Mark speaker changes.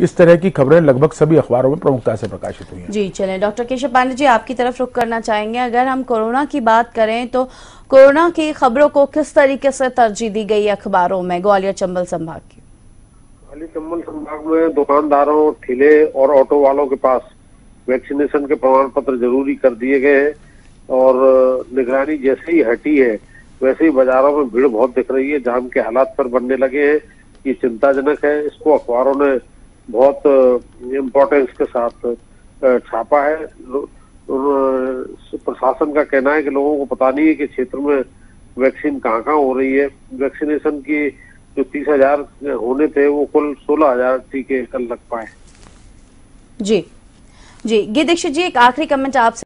Speaker 1: इस तरह की खबरें लगभग सभी अखबारों में प्रमुखता से प्रकाशित हुई हैं।
Speaker 2: जी चलें। डॉक्टर केशव पांडे जी आपकी तरफ़ रुख करना चाहेंगे। अगर हम कोरोना की बात करें तो कोरोना की खबरों को किस तरीके से तरजीह दी गई अखबारों में? ग्वालियर चंबल संभाग की।
Speaker 3: ग्वालियर चंबल संभाग में दुकानदारों ठेले और ऑटो वालों के पास वैक्सीनेशन के प्रमाण पत्र ज़रूरी कर दिए गए हैं और निगरानी जैसे ही हटी है वैसे ही बाजारों में भीड़ बहुत दिख रही है। जाम के हालात पर बनने लगे हैं। ये चिंताजनक है। इसको अखबारों ने बहुत इम्पोर्टेंस के साथ छापा है। प्रशासन का कहना है कि लोगों को पता नहीं है कि क्षेत्र में वैक्सीन कहाँ कहाँ हो रही है। वैक्सीनेशन की जो तीस हज़ार होने थे, वो कुल सोलह हज़ार टीके कल लग पाए।
Speaker 2: जी। जी। ये दीक्षित जी, एक आखिरी कमेंट आपसे